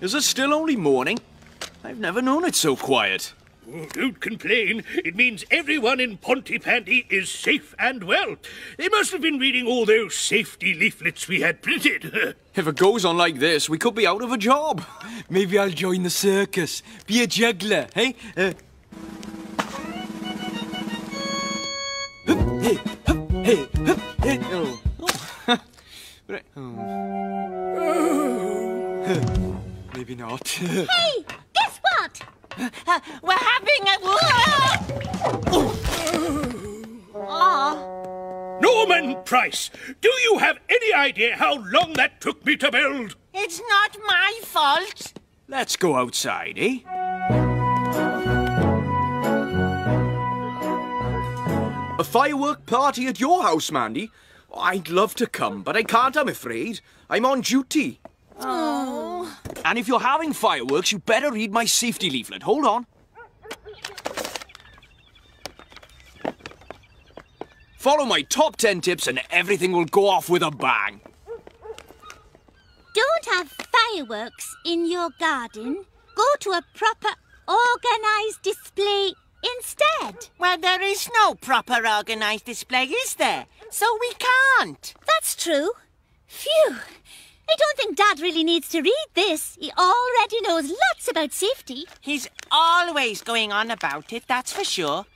Is it still only morning? I've never known it so quiet. Oh, don't complain. It means everyone in Pontypandy is safe and well. They must have been reading all those safety leaflets we had printed. if it goes on like this, we could be out of a job. Maybe I'll join the circus. Be a juggler, hey? Uh... Hey, hey, hey, oh. Maybe not. hey, guess what? Uh, we're having a... oh. Norman Price, do you have any idea how long that took me to build? It's not my fault. Let's go outside, eh? A firework party at your house, Mandy? I'd love to come, but I can't, I'm afraid. I'm on duty. Oh. And if you're having fireworks, you better read my safety leaflet. Hold on. Follow my top 10 tips and everything will go off with a bang. Don't have fireworks in your garden. Go to a proper organised display instead. Well, there is no proper organised display, is there? So we can't. That's true. Phew. I don't think Dad really needs to read this. He already knows lots about safety. He's always going on about it, that's for sure.